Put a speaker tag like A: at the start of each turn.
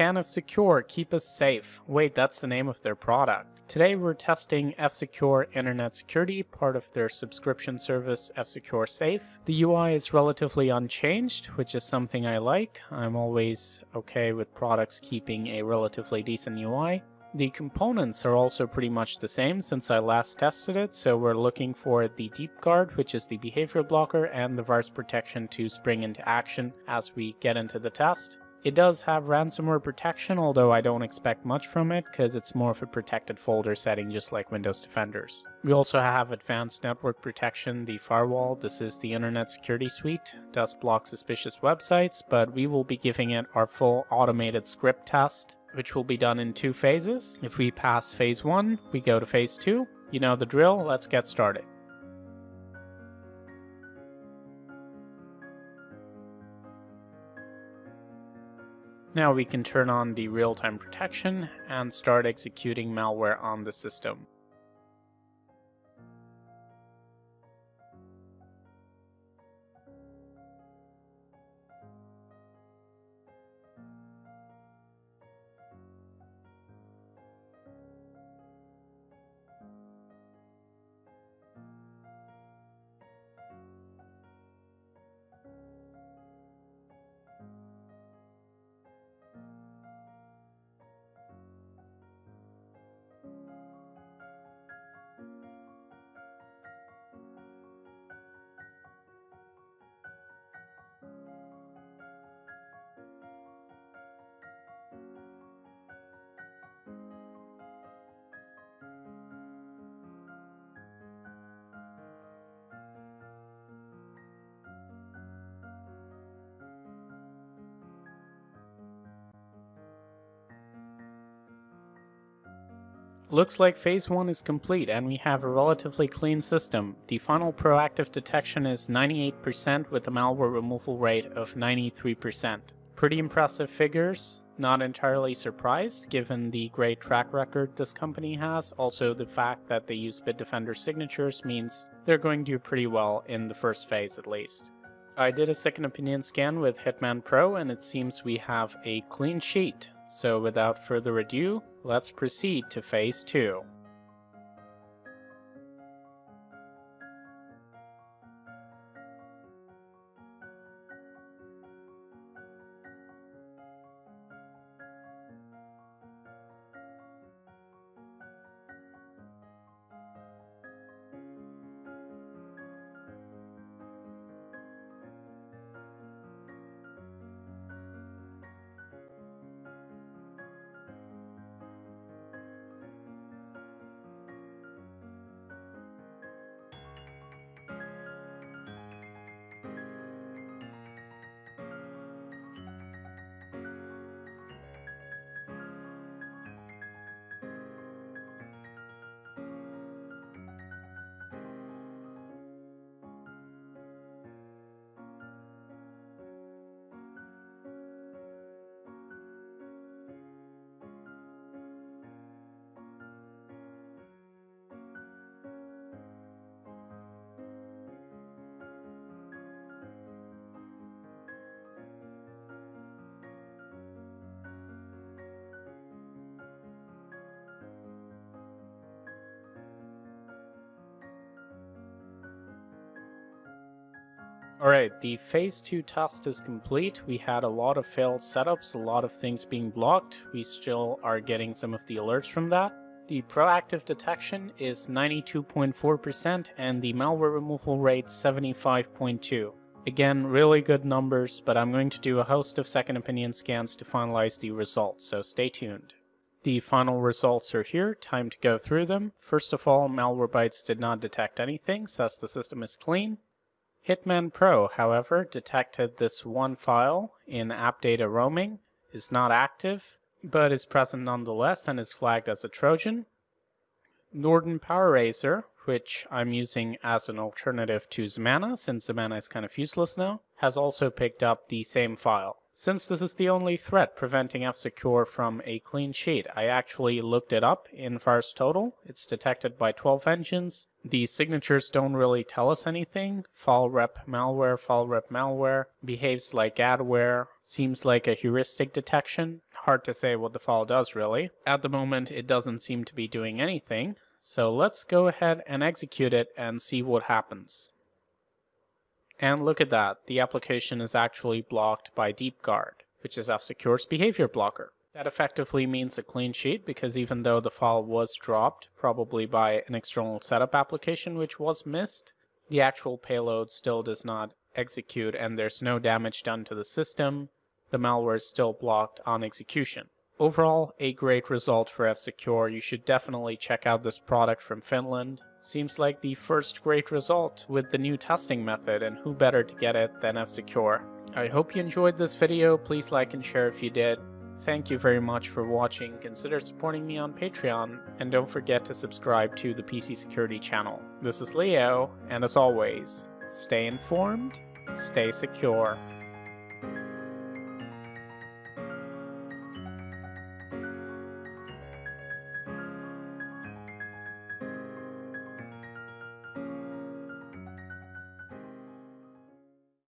A: Can F-Secure keep us safe? Wait, that's the name of their product. Today we're testing F-Secure Internet Security, part of their subscription service F-Secure Safe. The UI is relatively unchanged, which is something I like. I'm always okay with products keeping a relatively decent UI. The components are also pretty much the same since I last tested it, so we're looking for the Deep Guard, which is the behavior blocker, and the virus protection to spring into action as we get into the test. It does have ransomware protection, although I don't expect much from it because it's more of a protected folder setting just like Windows Defenders. We also have advanced network protection, the firewall. This is the Internet Security Suite. does block suspicious websites, but we will be giving it our full automated script test which will be done in two phases. If we pass phase one, we go to phase two. You know the drill, let's get started. Now we can turn on the real-time protection and start executing malware on the system. Looks like phase 1 is complete and we have a relatively clean system. The final proactive detection is 98% with a malware removal rate of 93%. Pretty impressive figures, not entirely surprised given the great track record this company has. Also the fact that they use Bitdefender signatures means they're going to do pretty well in the first phase at least. I did a second opinion scan with Hitman Pro and it seems we have a clean sheet. So without further ado, let's proceed to phase 2. Alright, the phase 2 test is complete. We had a lot of failed setups, a lot of things being blocked. We still are getting some of the alerts from that. The proactive detection is 92.4% and the malware removal rate 75.2. Again, really good numbers, but I'm going to do a host of second opinion scans to finalize the results, so stay tuned. The final results are here, time to go through them. First of all, Malwarebytes did not detect anything, says the system is clean. Hitman Pro, however, detected this one file in app data roaming, is not active, but is present nonetheless and is flagged as a Trojan. Norton Power Eraser, which I'm using as an alternative to Zemana, since Zemana is kind of useless now, has also picked up the same file. Since this is the only threat preventing F-Secure from a clean sheet, I actually looked it up in VirusTotal. It's detected by 12 engines. The signatures don't really tell us anything. FileRep malware, FileRep malware, behaves like adware, seems like a heuristic detection. hard to say what the fall does really. At the moment, it doesn't seem to be doing anything. So let's go ahead and execute it and see what happens. And look at that, the application is actually blocked by DeepGuard, which is F-Secure's behavior blocker. That effectively means a clean sheet because even though the file was dropped, probably by an external setup application which was missed, the actual payload still does not execute and there's no damage done to the system. The malware is still blocked on execution. Overall, a great result for F-Secure. You should definitely check out this product from Finland. Seems like the first great result with the new testing method and who better to get it than F-Secure. I hope you enjoyed this video. Please like and share if you did. Thank you very much for watching, consider supporting me on Patreon, and don't forget to subscribe to the PC Security channel. This is Leo, and as always, stay informed, stay secure.